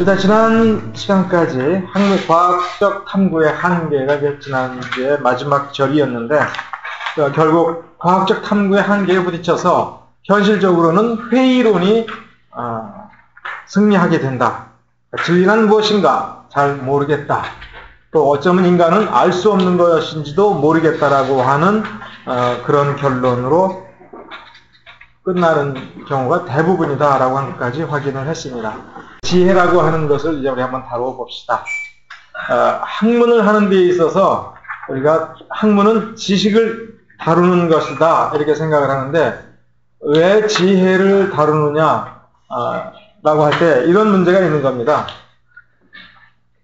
일단 지난 시간까지 한국 과학적 탐구의 한계가 지난주에 마지막 절이었는데 어, 결국 과학적 탐구의 한계에 부딪혀서 현실적으로는 회의론이 어, 승리하게 된다. 진리는 무엇인가 잘 모르겠다. 또 어쩌면 인간은 알 수 없는 것인지도 모르겠다라고 하는 어, 그런 결론으로 끝나는 경우가 대부분이다라고 한 것까지 확인을 했습니다. 지혜라고 하는 것을 이제 우리 한번 다루어 봅시다. 어, 학문을 하는 데 있어서 우리가 학문은 지식을 다루는 것이다 이렇게 생각을 하는데 왜 지혜를 다루느냐 어, 라고 할 때 이런 문제가 있는 겁니다.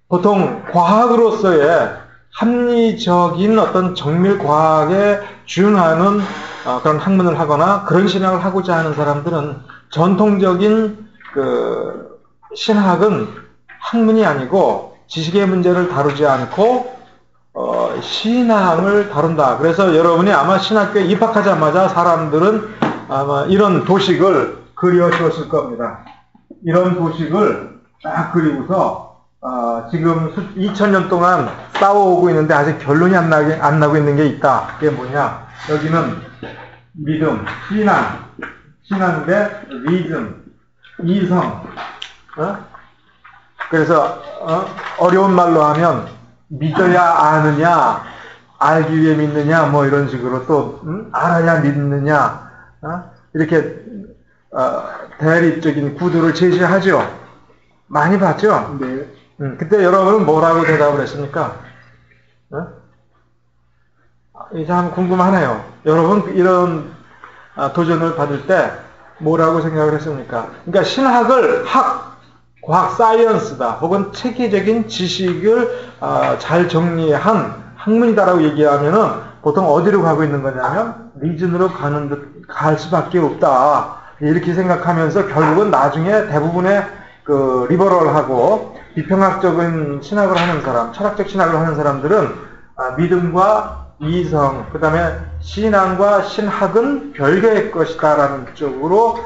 보통 과학으로서의 합리적인 어떤 정밀 과학에 준하는 어, 그런 학문을 하거나 그런 신학을 하고자 하는 사람들은 전통적인 그 신학은 학문이 아니고 지식의 문제를 다루지 않고 어, 신앙을 다룬다. 그래서 여러분이 아마 신학교에 입학하자마자 사람들은 아마 이런 도식을 그려주었을 겁니다. 이런 도식을 딱 그리고서 어, 지금 2000년 동안 싸워오고 있는데 아직 결론이 안, 나게, 안 나고 있는 게 있다. 그게 뭐냐? 여기는 믿음, 신앙, 신앙 대 리즘, 이성. 어? 그래서 어? 려운 말로 하면 믿어야 아느냐, 알기 위해 믿느냐, 뭐 이런 식으로 또 음? 알아야 믿느냐, 어? 이렇게 어, 대립적인 구도를 제시하죠. 많이 봤죠? 네. 음, 그때 여러분은 뭐라고 대답을 했습니까? 어? 이제 한번 궁금하네요. 여러분 이런 아, 도전을 받을 때 뭐라고 생각을 했습니까? 그러니까 신학을 학, 과학 사이언스다 혹은 체계적인 지식을 아, 잘 정리한 학문이다라고 얘기하면은 보통 어디로 가고 있는 거냐면 리즌으로 가는 듯 갈 수밖에 없다 이렇게 생각하면서 결국은 나중에 대부분의 그 리버럴하고 비평학적인 신학을 하는 사람, 철학적 신학을 하는 사람들은 아, 믿음과 이성, 그 다음에 신앙과 신학은 별개의 것이다라는 쪽으로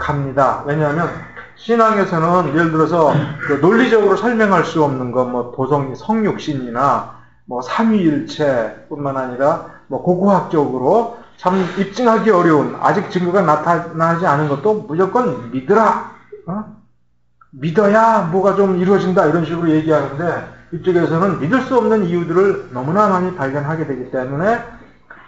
갑니다. 왜냐하면 신앙에서는 예를 들어서 그 논리적으로 설명할 수 없는 것, 뭐 도성, 성육신이나 뭐 삼위일체뿐만 아니라 뭐 고고학적으로 참 입증하기 어려운 아직 증거가 나타나지 않은 것도 무조건 믿으라. 어? 믿어야 뭐가 좀 이루어진다 이런 식으로 얘기하는데 이쪽에서는 믿을 수 없는 이유들을 너무나 많이 발견하게 되기 때문에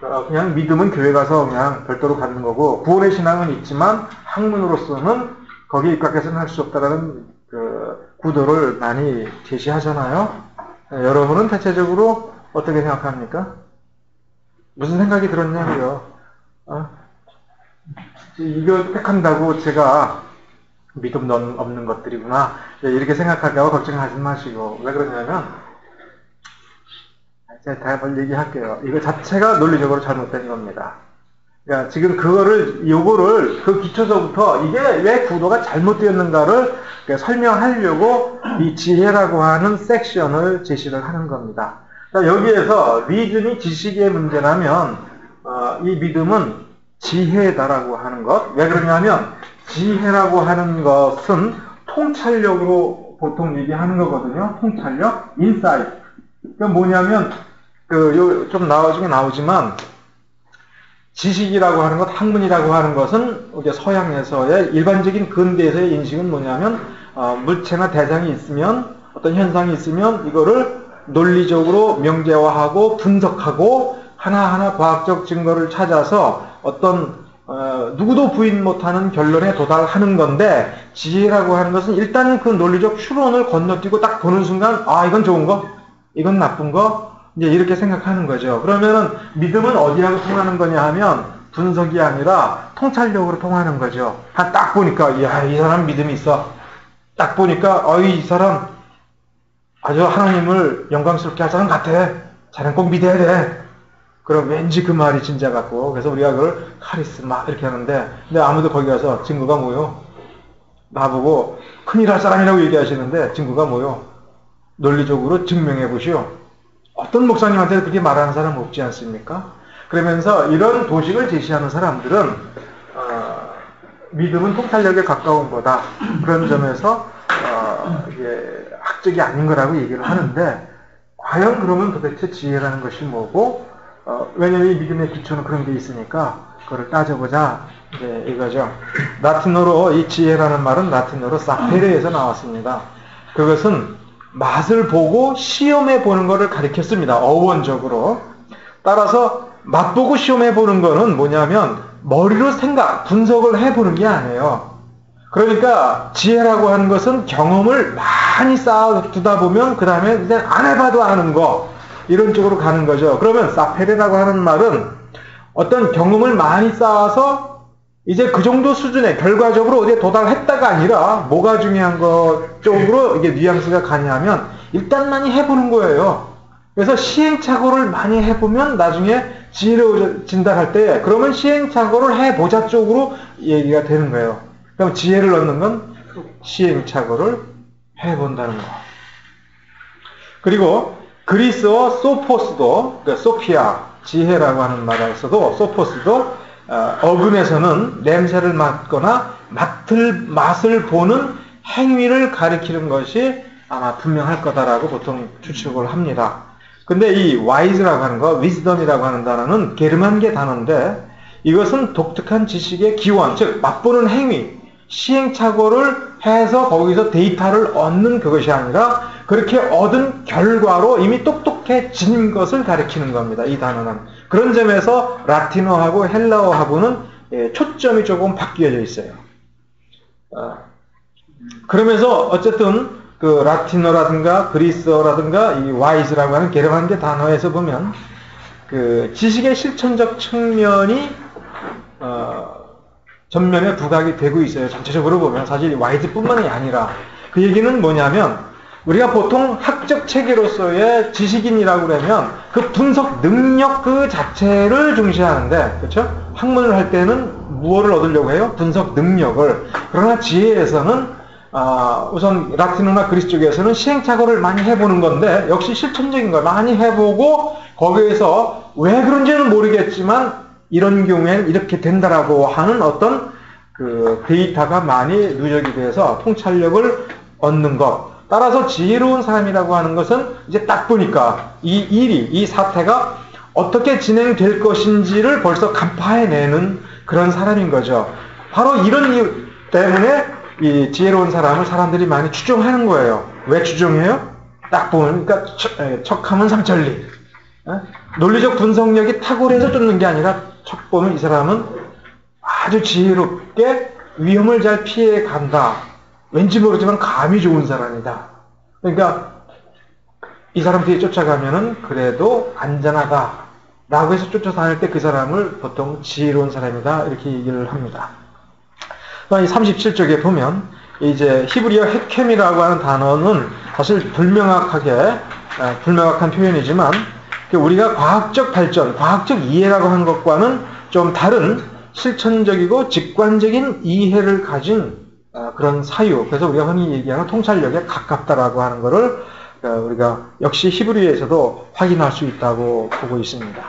어, 그냥 믿음은 교회 가서 그냥 별도로 갖는 거고 구원의 신앙은 있지만 학문으로서는 거기에 입각해서는 할 수 없다라는 그 구도를 많이 제시하잖아요. 네, 여러분은 대체적으로 어떻게 생각합니까? 무슨 생각이 들었냐고요? 어? 이거 택한다고 제가 믿음 없는 것들이구나. 이렇게 생각할까봐 걱정하지 마시고. 왜 그러냐면, 제가 답을 얘기할게요. 이거 자체가 논리적으로 잘못된 겁니다. 그러니까 지금 그거를, 요거를 그 기초서부터 이게 왜 구도가 잘못되었는가를 설명하려고 이 지혜라고 하는 섹션을 제시를 하는 겁니다. 여기에서 reason이 지식의 문제라면, 어, 이 믿음은 지혜다라고 하는 것. 왜 그러냐면, 지혜라고 하는 것은 통찰력으로 보통 얘기하는 거거든요. 통찰력, insight. 그러니까 뭐냐면 그 좀 나중에 나오지만 지식이라고 하는 것, 학문이라고 하는 것은 우리 서양에서의 일반적인 근대에서의 인식은 뭐냐면 어, 물체나 대상이 있으면 어떤 현상이 있으면 이거를 논리적으로 명제화하고 분석하고 하나하나 과학적 증거를 찾아서 어떤 어, 누구도 부인 못하는 결론에 도달하는 건데 지혜라고 하는 것은 일단 그 논리적 추론을 건너뛰고 딱 보는 순간 아 이건 좋은 거, 이건 나쁜 거 이제 이렇게 생각하는 거죠. 그러면은 믿음은 어디하고 통하는 거냐 하면 분석이 아니라 통찰력으로 통하는 거죠. 딱 보니까 야이 사람 믿음이 있어. 딱 보니까 어이 이 사람 아주 하나님을 영광스럽게 할 사람 같아. 자는 꼭 믿어야 돼. 그럼 왠지 그 말이 진짜 같고 그래서 우리가 그걸 카리스마 이렇게 하는데 근데 아무도 거기 가서 증거가 뭐요? 나보고 큰일 할 사람이라고 얘기하시는데 증거가 뭐요? 논리적으로 증명해 보시오. 어떤 목사님한테 그렇게 말하는 사람 없지 않습니까? 그러면서 이런 도식을 제시하는 사람들은 어, 믿음은 통찰력에 가까운 거다. 그런 점에서 어, 어, 이게 학적이 아닌 거라고 얘기를 하는데 과연 그러면 도대체 지혜라는 것이 뭐고 어, 왜냐면 이 믿음의 기초는 그런 게 있으니까 그걸 따져보자 네, 이거죠. 라틴어로 이 지혜라는 말은 라틴어로 사페르에서 나왔습니다. 그것은 맛을 보고 시험해 보는 것을 가리켰습니다. 어원적으로. 따라서 맛보고 시험해 보는 거는 뭐냐면 머리로 생각, 분석을 해 보는 게 아니에요. 그러니까 지혜라고 하는 것은 경험을 많이 쌓아두다 보면 그 다음에 이제 안 해봐도 아는 거 이런 쪽으로 가는 거죠. 그러면 사페르라고 하는 말은 어떤 경험을 많이 쌓아서 이제 그 정도 수준에 결과적으로 어디에 도달했다가 아니라 뭐가 중요한 것 쪽으로 이게 뉘앙스가 가냐면 일단 많이 해보는 거예요. 그래서 시행착오를 많이 해보면 나중에 지혜로워진다 할 때 그러면 시행착오를 해보자 쪽으로 얘기가 되는 거예요. 그럼 지혜를 얻는 건 시행착오를 해본다는 거. 그리고 그리스어 소포스도, 그러니까 소피아, 지혜라고 하는 말에서도 소포스도 어, 어근에서는 냄새를 맡거나 맡을 맛을 보는 행위를 가리키는 것이 아마 분명할 거다라고 보통 추측을 합니다. 근데 이 wise라고 하는 거, wisdom이라고 하는 단어는 게르만계 단어인데 이것은 독특한 지식의 기원, 즉 맛보는 행위, 시행착오를 해서 거기서 데이터를 얻는 그것이 아니라 그렇게 얻은 결과로 이미 똑똑해진 것을 가리키는 겁니다. 이 단어는. 그런 점에서 라틴어하고 헬라어하고는 예, 초점이 조금 바뀌어져 있어요. 어, 그러면서 어쨌든 그 라틴어라든가 그리스어라든가 이 와이즈라고 하는 게르만계 단어에서 보면 그 지식의 실천적 측면이 어, 전면에 부각이 되고 있어요. 전체적으로 보면 사실 와이즈뿐만이 아니라 그 얘기는 뭐냐면 우리가 보통 학적 체계로서의 지식인이라고 그러면 그 분석 능력 그 자체를 중시하는데 그렇죠? 학문을 할 때는 무엇을 얻으려고 해요? 분석 능력을. 그러나 지혜에서는 아, 우선 라틴어나 그리스 쪽에서는 시행착오를 많이 해보는 건데 역시 실천적인 걸 많이 해보고 거기에서 왜 그런지는 모르겠지만 이런 경우에는 이렇게 된다라고 하는 어떤 그 데이터가 많이 누적이 돼서 통찰력을 얻는 것. 따라서 지혜로운 사람이라고 하는 것은 이제 딱 보니까 이 일이, 이 사태가 어떻게 진행될 것인지를 벌써 간파해내는 그런 사람인 거죠. 바로 이런 이유 때문에 이 지혜로운 사람을 사람들이 많이 추종하는 거예요. 왜 추종해요? 딱 보면, 그러니까 척, 하면 삼천리. 논리적 분석력이 탁월해서 쫓는 게 아니라 척 보면 이 사람은 아주 지혜롭게 위험을 잘 피해 간다. 왠지 모르지만 감이 좋은 사람이다. 그러니까 이 사람 뒤에 쫓아가면은 그래도 안전하다. 라고 해서 쫓아다닐 때 그 사람을 보통 지혜로운 사람이다. 이렇게 얘기를 합니다. 이 37쪽에 보면 이제 히브리어 헤켐이라고 하는 단어는 사실 불명확하게 불명확한 표현이지만 우리가 과학적 발전, 과학적 이해라고 하는 것과는 좀 다른 실천적이고 직관적인 이해를 가진 어, 그런 사유, 그래서 우리가 흔히 얘기하는 통찰력에 가깝다라고 하는 것을 어, 우리가 역시 히브리에서도 확인할 수 있다고 보고 있습니다.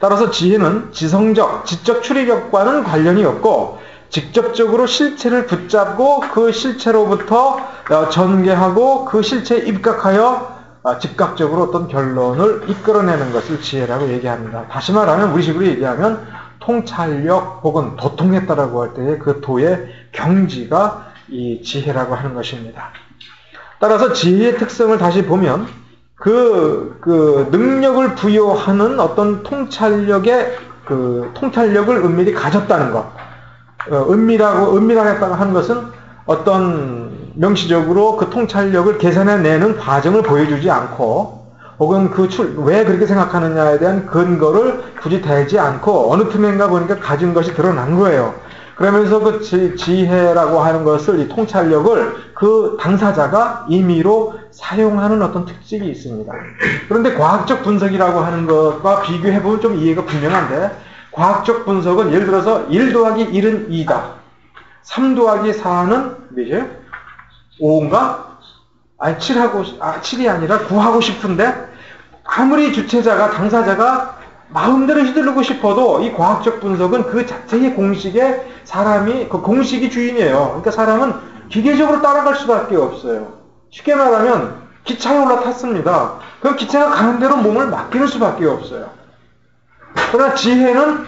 따라서 지혜는 지성적, 지적 추리력과는 관련이 없고 직접적으로 실체를 붙잡고 그 실체로부터 어, 전개하고 그 실체에 입각하여 즉각적으로 어떤 결론을 이끌어내는 것을 지혜라고 얘기합니다. 다시 말하면 우리 식으로 얘기하면 통찰력 혹은 도통했다라고 할 때의 그 도의 경지가 이 지혜라고 하는 것입니다. 따라서 지혜의 특성을 다시 보면 그, 그 능력을 부여하는 어떤 통찰력의 그 통찰력을 은밀히 가졌다는 것. 어, 은밀하고, 은밀하겠다고 하는 것은 어떤 명시적으로 그 통찰력을 계산해내는 과정을 보여주지 않고 혹은 그 출, 왜 그렇게 생각하느냐에 대한 근거를 굳이 대지 않고 어느 틈엔가 보니까 가진 것이 드러난 거예요. 그러면서 그 지, 혜라고 하는 것을, 이 통찰력을 그 당사자가 임의로 사용하는 어떤 특징이 있습니다. 그런데 과학적 분석이라고 하는 것과 비교해 보면 좀 이해가 분명한데, 과학적 분석은 예를 들어서 1 더하기 1은 2다. 3 더하기 4는 몇이에요? 5인가? 아니, 7하고, 아, 7이 아니라 9하고 싶은데, 아무리 주체자가, 당사자가 마음대로 휘두르고 싶어도 이 과학적 분석은 그 자체의 공식에 사람이, 그 공식이 주인이에요. 그러니까 사람은 기계적으로 따라갈 수밖에 없어요. 쉽게 말하면 기차에 올라탔습니다. 그럼 기차가 가는 대로 몸을 맡기는 수밖에 없어요. 그러나 지혜는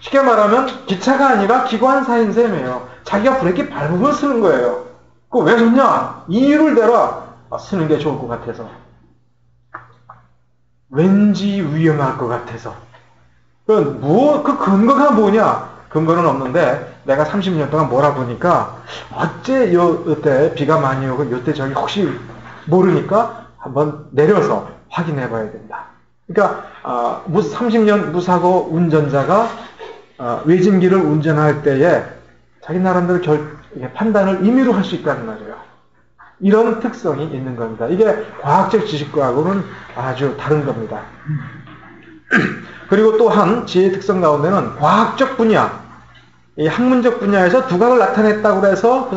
쉽게 말하면 기차가 아니라 기관사인 셈이에요. 자기가 브레이크 밟으면 쓰는 거예요. 그왜 썼냐? 이유를 대라. 아, 쓰는 게 좋을 것 같아서. 왠지 위험할 것 같아서. 그, 뭐, 그 근거가 뭐냐? 근거는 없는데, 내가 30년 동안 몰아보니까, 어째 요, 요때 비가 많이 오고, 요때 저기 혹시 모르니까 한번 내려서 확인해 봐야 된다. 그러니까, 어, 30년 무사고 운전자가 어, 외진기를 운전할 때에 자기 나름대로 결, 판단을 임의로 할 수 있다는 말이에요. 이런 특성이 있는 겁니다. 이게 과학적 지식과하고는 아주 다른 겁니다. 그리고 또한 지혜의 특성 가운데는 과학적 분야, 이 학문적 분야에서 두각을 나타냈다고 해서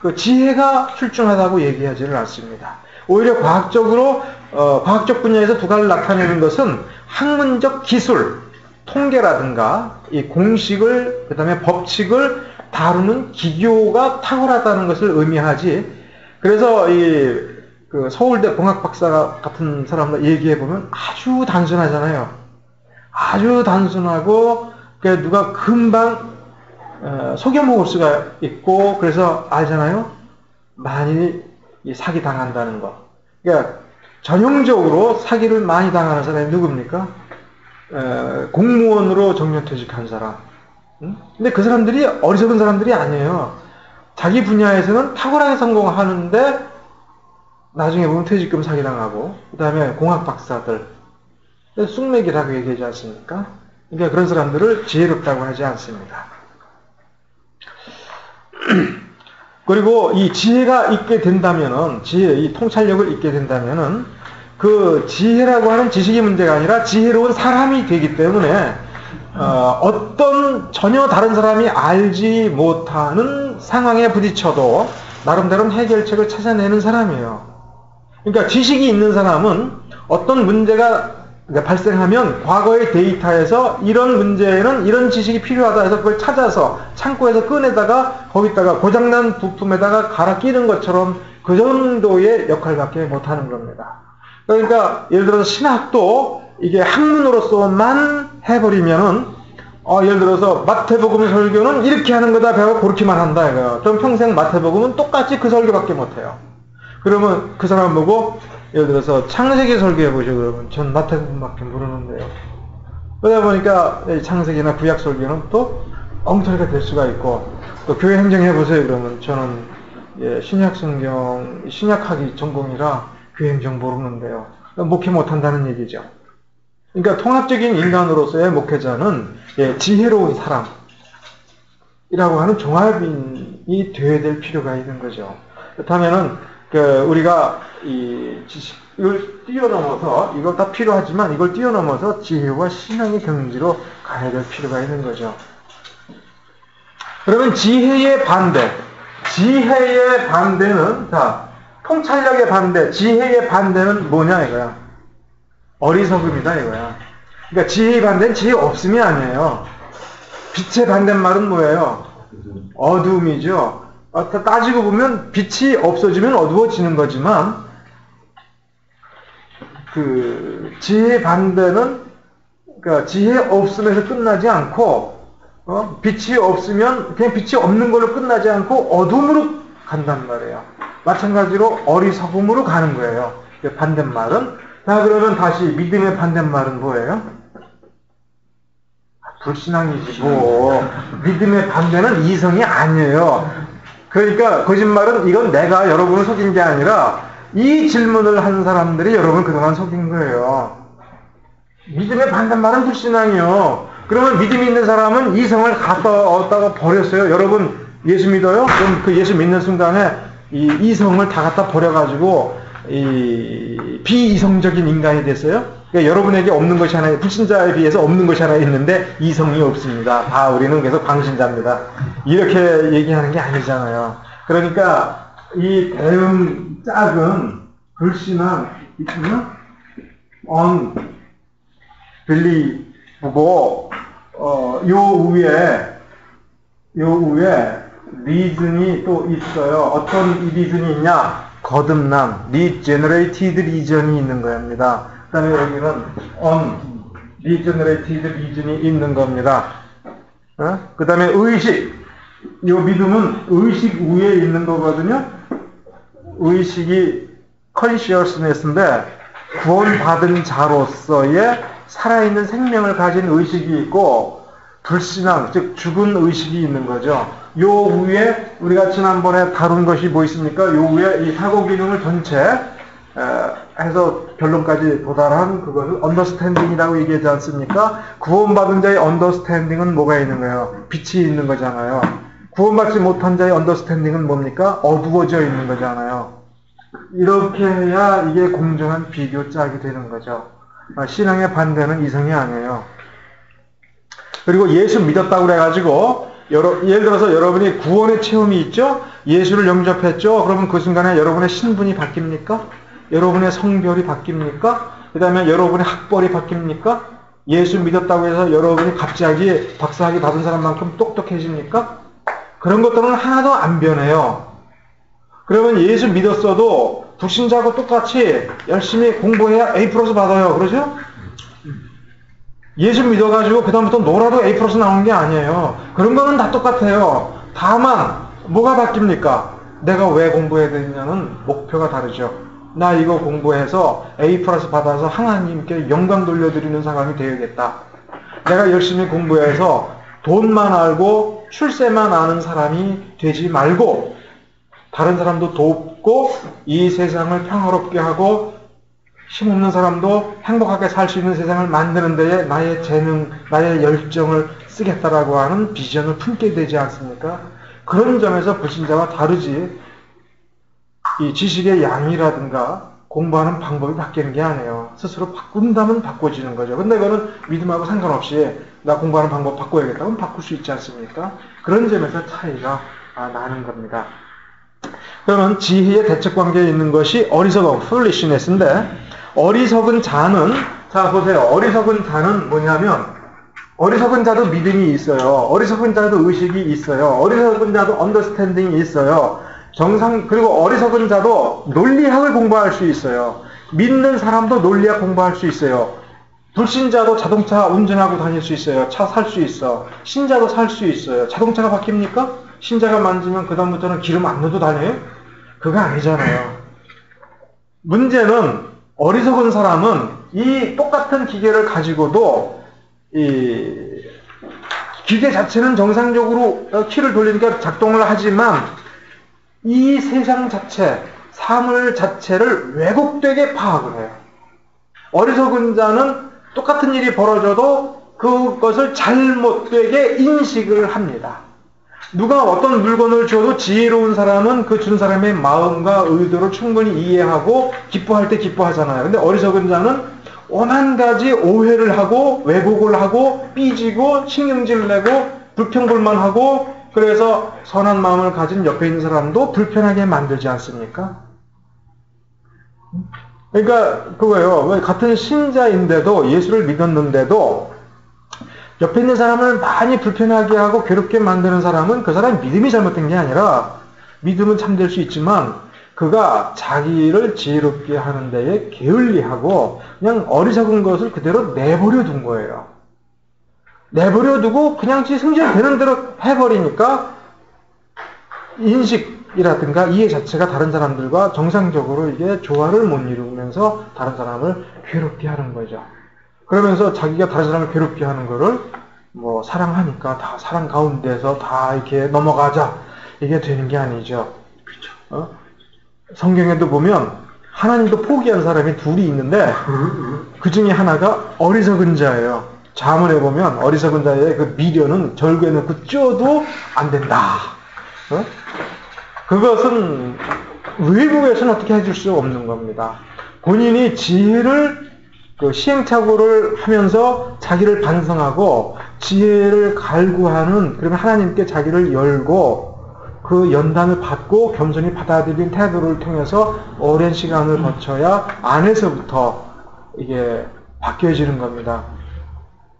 그 지혜가 출중하다고 얘기하지는 않습니다. 오히려 과학적으로 어, 과학적 분야에서 두각을 나타내는 것은 학문적 기술, 통계라든가 이 공식을 그다음에 법칙을 다루는 기교가 탁월하다는 것을 의미하지. 그래서 이 그 서울대 공학 박사 같은 사람들 얘기해 보면 아주 단순하잖아요. 아주 단순하고 누가 금방 어, 속여 먹을 수가 있고 그래서 알잖아요. 많이 사기 당한다는 거. 그러니까 전형적으로 사기를 많이 당하는 사람이 누굽니까? 에, 공무원으로 정년퇴직한 사람. 응? 근데 그 사람들이 어리석은 사람들이 아니에요. 자기 분야에서는 탁월하게 성공하는데 나중에 보면 퇴직금 사기당하고 그 다음에 공학 박사들 쑥맥이라고 얘기하지 않습니까? 그러니까 그런 사람들을 지혜롭다고 하지 않습니다. 그리고 이 지혜가 있게 된다면은 지혜, 이 통찰력을 있게 된다면은 그 지혜라고 하는 지식이 문제가 아니라 지혜로운 사람이 되기 때문에 어, 떤 전혀 다른 사람이 알지 못하는 상황에 부딪혀도 나름대로 해결책을 찾아내는 사람이에요. 그러니까 지식이 있는 사람은 어떤 문제가 발생하면 과거의 데이터에서 이런 문제에는 이런 지식이 필요하다 해서 그걸 찾아서 창고에서 꺼내다가 거기다가 고장난 부품에다가 갈아 끼는 것처럼 그 정도의 역할밖에 못하는 겁니다. 그러니까 예를 들어서 신학도 이게 학문으로서만 해버리면은 어, 예를 들어서 마태복음 설교는 이렇게 하는 거다 배워 그렇게만 한다 이거요. 그럼 평생 마태복음은 똑같이 그 설교밖에 못해요. 그러면 그 사람 보고 예를 들어서 창세기 설교해 보죠 그러면 전 마태복음밖에 모르는데요. 그러다 보니까 창세기나 구약 설교는 또 엉터리가 될 수가 있고 또 교회 행정 해 보세요 그러면 저는 예, 신약 성경 신약학이 전공이라 교회 행정 모르는데요. 목회 못한다는 얘기죠. 그러니까 통합적인 인간으로서의 목회자는 예, 지혜로운 사람이라고 하는 종합인이 되어야 될 필요가 있는 거죠. 그렇다면은 그 우리가 이 지식을 뛰어넘어서 이걸 다 필요하지만 이걸 뛰어넘어서 지혜와 신앙의 경지로 가야 될 필요가 있는 거죠. 그러면 지혜의 반대, 지혜의 반대는 자 통찰력의 반대, 지혜의 반대는 뭐냐 이거야. 어리석음이다 이거야. 그러니까 지혜의 반대는 지혜 없음이 아니에요. 빛의 반대말은 뭐예요? 어두움이죠. 아, 따지고 보면 빛이 없어지면 어두워지는 거지만 그 지혜 반대는 그러니까 지혜 없음에서 끝나지 않고 어? 빛이 없으면 그냥 빛이 없는 걸로 끝나지 않고 어둠으로 간단 말이에요. 마찬가지로 어리석음으로 가는 거예요. 반대말은 자 그러면 다시 믿음의 반대말은 뭐예요? 불신앙이지 뭐 믿음의 반대는 이성이 아니에요. 그러니까 거짓말은 이건 내가 여러분을 속인 게 아니라 이 질문을 한 사람들이 여러분을 그동안 속인 거예요. 믿음의 반대말은 불신앙이요. 그러면 믿음이 있는 사람은 이성을 갖다 얻다가 버렸어요. 여러분 예수 믿어요? 그럼 그 예수 믿는 순간에 이 이성을 다 갖다 버려가지고 이 비이성적인 인간이 됐어요. 그러니까 여러분에게 없는 것이 하나, 불신자에 비해서 없는 것이 하나 있는데 이성이 없습니다. 다 우리는 계속 방신자입니다. 이렇게 얘기하는 게 아니잖아요. 그러니까 이 대응 작은 불신앙 있으면 on believ고 어, 요 위에 요 위에 리즌이 또 있어요. 어떤 리즌이 있냐? 거듭남, regenerated region이 있는 겁니다. 그 다음에 여기는 on, regenerated region이 있는 겁니다. 어? 그 다음에 의식, 이 믿음은 의식 위에 있는 거거든요. 의식이 consciousness인데 구원받은 자로서의 살아있는 생명을 가진 의식이 있고 불신앙, 즉 죽은 의식이 있는 거죠. 요 위에 우리가 지난번에 다룬 것이 뭐 있습니까? 요 위에 이 사고 기능을 전체 해서 결론까지 도달한 그것을 understanding이라고 얘기하지 않습니까? 구원받은 자의 understanding은 뭐가 있는 거예요? 빛이 있는 거잖아요. 구원받지 못한 자의 understanding은 뭡니까? 어두워져 있는 거잖아요. 이렇게 해야 이게 공정한 비교 짝이 되는 거죠. 아, 신앙의 반대는 이성이 아니에요. 그리고 예수 믿었다고 그래가지고 여러, 예를 들어서 여러분이 구원의 체험이 있죠? 예수를 영접했죠? 그러면 그 순간에 여러분의 신분이 바뀝니까? 여러분의 성별이 바뀝니까? 그 다음에 여러분의 학벌이 바뀝니까? 예수 믿었다고 해서 여러분이 갑자기 박사학위 받은 사람만큼 똑똑해집니까? 그런 것들은 하나도 안 변해요. 그러면 예수 믿었어도 불신자하고 똑같이 열심히 공부해야 A 플러스 받아요. 그러죠? 예수 믿어가지고 그다음부터 놀아도 A 플러스 나오는 게 아니에요. 그런 거는 다 똑같아요. 다만 뭐가 바뀝니까? 내가 왜 공부해야 되느냐는 목표가 다르죠. 나 이거 공부해서 A 플러스 받아서 하나님께 영광 돌려드리는 상황이 되어야겠다. 내가 열심히 공부해서 돈만 알고 출세만 아는 사람이 되지 말고 다른 사람도 돕고 이 세상을 평화롭게 하고 힘없는 사람도 행복하게 살 수 있는 세상을 만드는 데에 나의 재능, 나의 열정을 쓰겠다라고 하는 비전을 품게 되지 않습니까? 그런 점에서 불신자와 다르지 이 지식의 양이라든가 공부하는 방법이 바뀌는 게 아니에요. 스스로 바꾼다면 바꿔지는 거죠. 근데 그거는 믿음하고 상관없이 나 공부하는 방법 바꿔야겠다 면 바꿀 수 있지 않습니까? 그런 점에서 차이가 아, 나는 겁니다. 그러면 지혜의 대척 관계에 있는 것이 어리석음, foolishness인데 어리석은 자는 자 보세요. 어리석은 자는 뭐냐면 어리석은 자도 믿음이 있어요. 어리석은 자도 의식이 있어요. 어리석은 자도 언더스탠딩이 있어요. 정상 그리고 어리석은 자도 논리학을 공부할 수 있어요. 믿는 사람도 논리학 공부할 수 있어요. 불신자도 자동차 운전하고 다닐 수 있어요. 차 살 수 있어. 신자도 살 수 있어요. 자동차가 바뀝니까? 신자가 만지면 그다음부터는 기름 안 넣어도 다녀요? 그거 아니잖아요. 문제는 어리석은 사람은 이 똑같은 기계를 가지고도 이 기계 자체는 정상적으로 키를 돌리니까 작동을 하지만 이 세상 자체, 사물 자체를 왜곡되게 파악을 해요. 어리석은 자는 똑같은 일이 벌어져도 그것을 잘못되게 인식을 합니다. 누가 어떤 물건을 줘도 지혜로운 사람은 그 준 사람의 마음과 의도를 충분히 이해하고 기뻐할 때 기뻐하잖아요. 근데 어리석은 자는 오만 가지 오해를 하고 왜곡을 하고 삐지고 신경질 내고 불평불만 하고 그래서 선한 마음을 가진 옆에 있는 사람도 불편하게 만들지 않습니까? 그러니까 그거예요. 같은 신자인데도 예수를 믿었는데도 옆에 있는 사람을 많이 불편하게 하고 괴롭게 만드는 사람은 그 사람이 믿음이 잘못된 게 아니라 믿음은 참될 수 있지만 그가 자기를 지혜롭게 하는 데에 게을리하고 그냥 어리석은 것을 그대로 내버려 둔 거예요. 내버려 두고 그냥 지 승질 되는 대로 해버리니까 인식이라든가 이해 자체가 다른 사람들과 정상적으로 이게 조화를 못 이루면서 다른 사람을 괴롭게 하는 거죠. 그러면서 자기가 다른 사람을 괴롭게 하는 거를 뭐 사랑하니까 다 사랑 가운데서 다 이렇게 넘어가자 이게 되는 게 아니죠. 그렇죠. 어? 성경에도 보면 하나님도 포기한 사람이 둘이 있는데 그 중에 하나가 어리석은 자예요. 자문해 보면 어리석은 자의 그 미련은 절구에 넣고 쪄도 안 된다. 어? 그것은 외부에서는 어떻게 해줄 수 없는 겁니다. 본인이 지혜를 그 시행착오를 하면서 자기를 반성하고 지혜를 갈구하는 그러면 하나님께 자기를 열고 그 연단을 받고 겸손히 받아들인 태도를 통해서 오랜 시간을 거쳐야 안에서부터 이게 바뀌어지는 겁니다.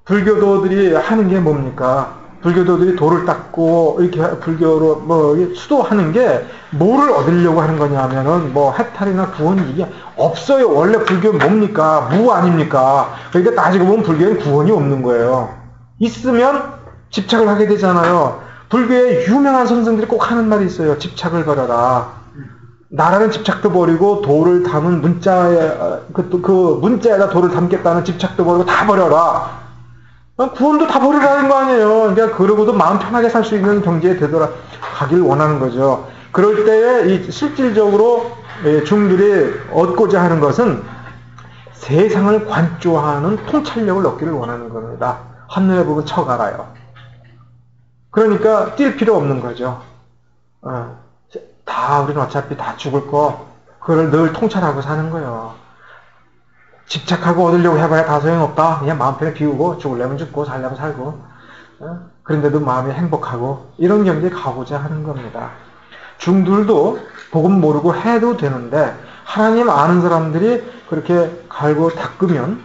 불교도들이 하는 게 뭡니까? 불교도들이 돌을 닦고 이렇게 불교로 뭐 수도하는 게 뭐를 얻으려고 하는 거냐면은 뭐 해탈이나 구원 이게 없어요. 원래 불교는 뭡니까? 무 아닙니까? 그러니까 따지고 보면 불교는 구원이 없는 거예요. 있으면 집착을 하게 되잖아요. 불교의 유명한 선생들이 꼭 하는 말이 있어요. 집착을 버려라. 나라는 집착도 버리고 돌을 담은 문자에 그, 그 문자에다 돌을 담겠다는 집착도 버리고 다 버려라. 구원도 다 버리라는 거 아니에요. 그러니까 그러고도 마음 편하게 살 수 있는 경지에 되돌아 가길 원하는 거죠. 그럴 때에 이 실질적으로 예, 중들이 얻고자 하는 것은 세상을 관조하는 통찰력을 얻기를 원하는 겁니다. 한눈에 보고 쳐가라요. 그러니까 뛸 필요 없는 거죠. 어, 다 우리는 어차피 다 죽을 거 그걸 늘 통찰하고 사는 거예요. 집착하고 얻으려고 해봐야 다 소용없다. 그냥 마음 편에 비우고 죽을려면 죽고 살려면 살고 어? 그런데도 마음이 행복하고 이런 경지에 가고자 하는 겁니다. 중들도 복음 모르고 해도 되는데 하나님 아는 사람들이 그렇게 갈고 닦으면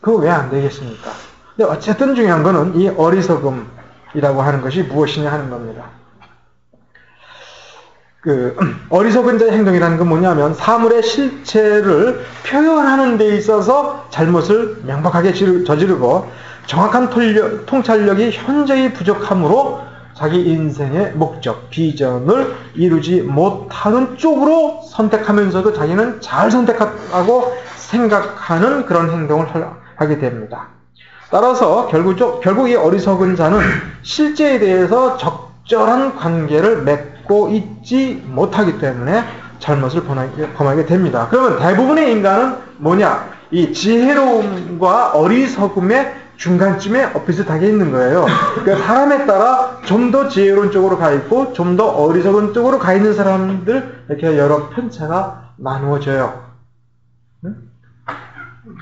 그거 왜 안 되겠습니까? 근데 어쨌든 중요한 거는 이 어리석음이라고 하는 것이 무엇이냐 하는 겁니다. 그 어리석은 자의 행동이라는 건 뭐냐면 사물의 실체를 표현하는 데 있어서 잘못을 명백하게 저지르고 정확한 통찰력이 현저히 부족함으로 자기 인생의 목적, 비전을 이루지 못하는 쪽으로 선택하면서도 자기는 잘 선택하고 생각하는 그런 행동을 하게 됩니다. 따라서 결국, 결국 이 어리석은 자는 실제에 대해서 적절한 관계를 맺 고 있지 못하기 때문에 잘못을 범하게 됩니다. 그러면 대부분의 인간은 뭐냐? 이 지혜로움과 어리석음의 중간쯤에 비슷하게 있는 거예요. 그러니까 사람에 따라 좀 더 지혜로운 쪽으로 가 있고 좀 더 어리석은 쪽으로 가 있는 사람들 이렇게 여러 편차가 나누어져요.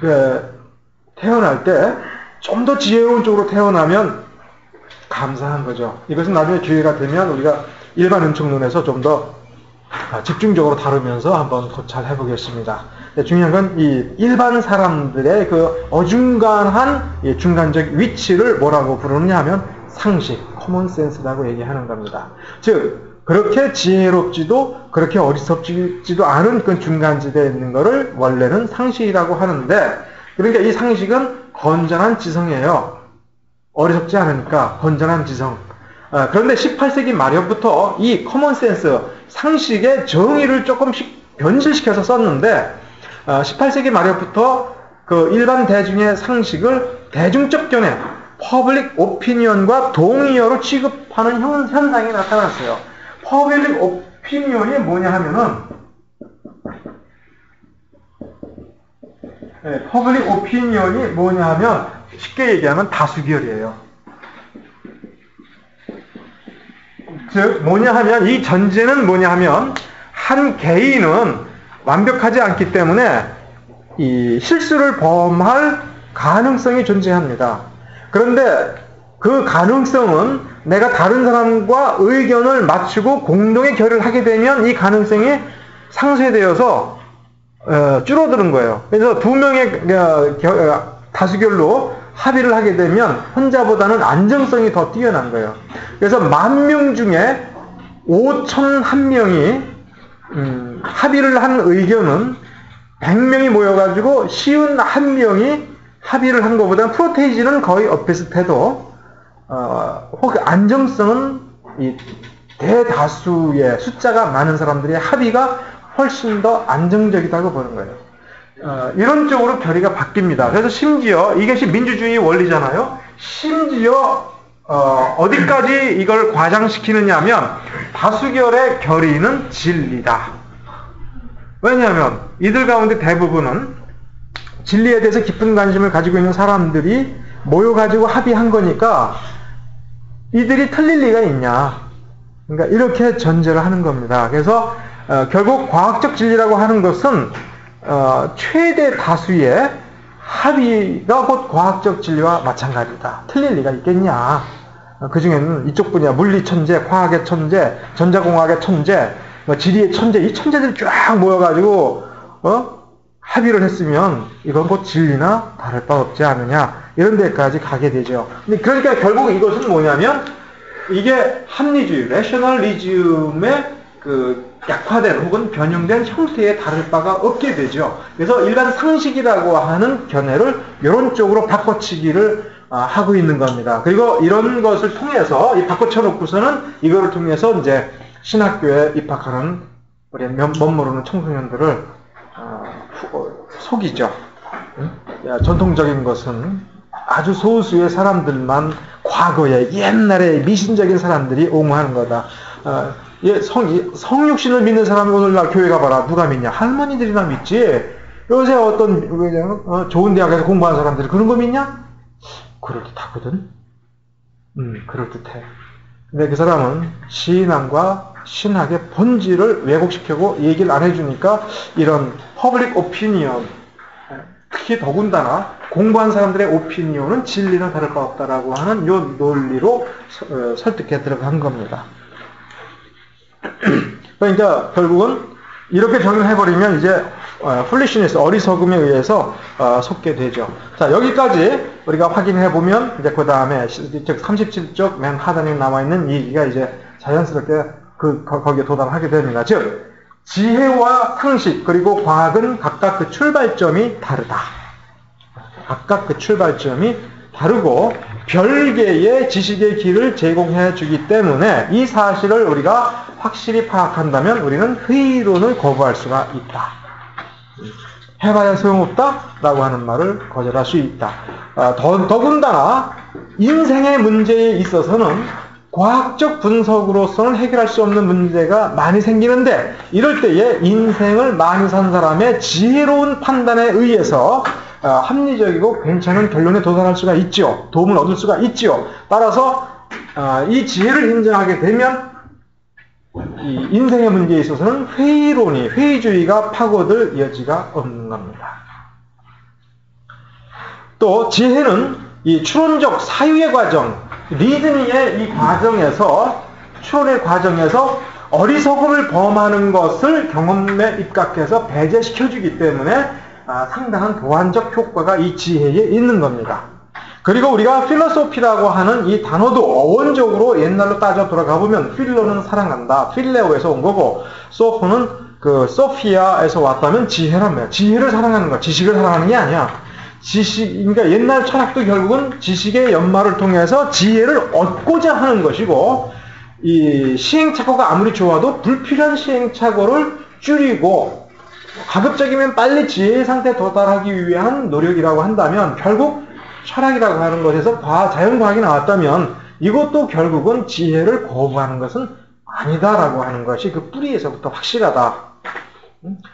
그 태어날 때 좀 더 지혜로운 쪽으로 태어나면 감사한 거죠. 이것은 나중에 기회가 되면 우리가 일반 은총론에서 좀 더 집중적으로 다루면서 한번 잘 해보겠습니다. 중요한 건 이 일반 사람들의 그 어중간한 중간적 위치를 뭐라고 부르느냐 하면 상식, common sense라고 얘기하는 겁니다. 즉, 그렇게 지혜롭지도 그렇게 어리석지도 않은 그 중간지대에 있는 것을 원래는 상식이라고 하는데 그러니까 이 상식은 건전한 지성이에요. 어리석지 않으니까 건전한 지성. 아, 그런데 18세기 말엽부터 이 common sense, 상식의 정의를 조금씩 변질시켜서 썼는데 18세기 어, 말에부터 그 일반 대중의 상식을 대중적 견해, public opinion과 동의어로 취급하는 현상이 나타났어요. public opinion이 뭐냐 하면은 네, public opinion이 뭐냐 하면 쉽게 얘기하면 다수결이에요. 즉 뭐냐 하면 이 전제는 뭐냐 하면 한 개인은 완벽하지 않기 때문에 이 실수를 범할 가능성이 존재합니다. 그런데 그 가능성은 내가 다른 사람과 의견을 맞추고 공동의 결의를 하게 되면 이 가능성이 상쇄되어서 어, 줄어드는 거예요. 그래서 두 명의 어, 어, 다수결로 합의를 하게 되면 혼자보다는 안정성이 더 뛰어난 거예요. 그래서 만 명 중에 5천 한 명이 음, 합의를 한 의견은 100명이 모여가지고 쉬운 한 명이 합의를 한 것보다 프로테이지는 거의 엇비슷해도 어, 혹 안정성은 이 대다수의 숫자가 많은 사람들의 합의가 훨씬 더 안정적이다고 보는 거예요. 어, 이런 쪽으로 결의가 바뀝니다. 그래서 심지어 이것이 민주주의 원리잖아요. 심지어 어, 디까지 이걸 과장시키느냐 하면 다수결의 결의는 진리다. 왜냐하면 이들 가운데 대부분은 진리에 대해서 깊은 관심을 가지고 있는 사람들이 모여 가지고 합의한 거니까 이들이 틀릴 리가 있냐. 그러니까 이렇게 전제를 하는 겁니다. 그래서 어, 결국 과학적 진리라고 하는 것은 어, 최대 다수의 합의가 곧 과학적 진리와 마찬가지다. 틀릴 리가 있겠냐. 그 중에는 이쪽 분야 물리 천재, 과학의 천재, 전자공학의 천재, 뭐 지리의 천재 이 천재들이 쫙 모여가지고 어? 합의를 했으면 이건 곧 진리나 다를 바 없지 않느냐 이런 데까지 가게 되죠. 근데 그러니까 결국 이것은 뭐냐면 이게 합리주의, 레셔널리즘의 그 약화된 혹은 변형된 형태에 다를 바가 없게 되죠. 그래서 일반 상식이라고 하는 견해를 이런 쪽으로 바꿔치기를 아, 하고 있는 겁니다. 그리고 이런 것을 통해서 이 바꿔쳐 놓고서는 이거를 통해서 이제 신학교에 입학하는 우리 멋모르는 청소년들을 어, 속이죠. 전통적인 것은 아주 소수의 사람들만 과거에 옛날에 미신적인 사람들이 옹호하는 거다. 어, 예, 성, 성육신을 믿는 사람이 오늘날 교회 가봐라. 누가 믿냐? 할머니들이나 믿지. 요새 어떤 어, 좋은 대학에서 공부하는 사람들이 그런 거 믿냐? 그럴듯하거든. 음, 그럴듯해. 근데 그 사람은 신앙과 신학의 본질을 왜곡시키고 얘기를 안 해주니까 이런 public opinion, 특히 더군다나 공부한 사람들의 opinion은 진리는 다를 바 없다라고 하는 요 논리로 어, 설득해 들어간 겁니다. 그러니까 결국은 이렇게 적용해버리면 이제 foolishness 어, 어리석음에 의해서 어, 속게 되죠. 자 여기까지 우리가 확인해 보면 이제 그 다음에 즉 37쪽 맨 하단에 남아 있는 얘기가 이제 자연스럽게 그 거기에 도달하게 됩니다. 즉 지혜와 상식 그리고 과학은 각각 그 출발점이 다르다. 각각 그 출발점이 다르고 별개의 지식의 길을 제공해 주기 때문에 이 사실을 우리가 확실히 파악한다면 우리는 회의론을 거부할 수가 있다. 해봐야 소용없다? 라고 하는 말을 거절할 수 있다. 아, 더, 더군다나 인생의 문제에 있어서는 과학적 분석으로서는 해결할 수 없는 문제가 많이 생기는데 이럴 때에 인생을 많이 산 사람의 지혜로운 판단에 의해서 어, 합리적이고 괜찮은 결론에 도달할 수가 있죠. 도움을 얻을 수가 있죠. 따라서 어, 이 지혜를 인정하게 되면 이 인생의 문제에 있어서는 회의론이 회의주의가 파고들 여지가 없는 겁니다. 또 지혜는 이 추론적 사유의 과정, 리즈닝의 이 과정에서 추론의 과정에서 어리석음을 범하는 것을 경험에 입각해서 배제시켜주기 때문에 아, 상당한 보완적 효과가 이 지혜에 있는 겁니다. 그리고 우리가 필로소피라고 하는 이 단어도 어원적으로 옛날로 따져 돌아가 보면 필로는 사랑한다. 필레오에서 온 거고 소프는 그 소피아에서 왔다면 지혜란 말이야. 지혜를 사랑하는 거야. 지식을 사랑하는 게 아니야. 지식, 그러니까 옛날 철학도 결국은 지식의 연마를 통해서 지혜를 얻고자 하는 것이고, 이 시행착오가 아무리 좋아도 불필요한 시행착오를 줄이고, 가급적이면 빨리 지혜의 상태에 도달하기 위한 노력이라고 한다면, 결국 철학이라고 하는 것에서 과, 자연과학이 나왔다면, 이것도 결국은 지혜를 거부하는 것은 아니다라고 하는 것이 그 뿌리에서부터 확실하다.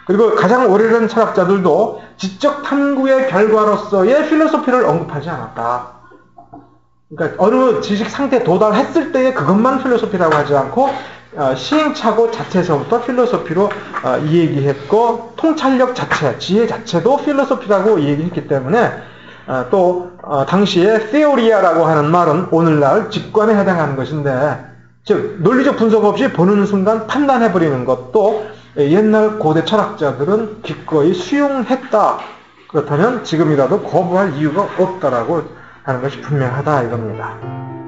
그리고 가장 오래된 철학자들도 지적 탐구의 결과로서의 필로소피를 언급하지 않았다. 그러니까 어느 지식 상태에 도달했을 때에 그것만 필로소피라고 하지 않고 어, 시행착오 자체에서부터 필로소피로 어, 이야기했고 통찰력 자체, 지혜 자체도 필로소피라고 이야기했기 때문에 어, 또 어, 당시에 테오리아라고 하는 말은 오늘날 직관에 해당하는 것인데 즉 논리적 분석 없이 보는 순간 판단해 버리는 것도 옛날 고대 철학자들은 기꺼이 수용했다. 그렇다면 지금이라도 거부할 이유가 없다라고 하는 것이 분명하다 이겁니다.